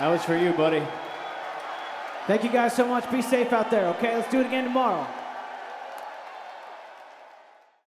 That was for you, buddy. Thank you guys so much. Be safe out there, okay? Let's do it again tomorrow.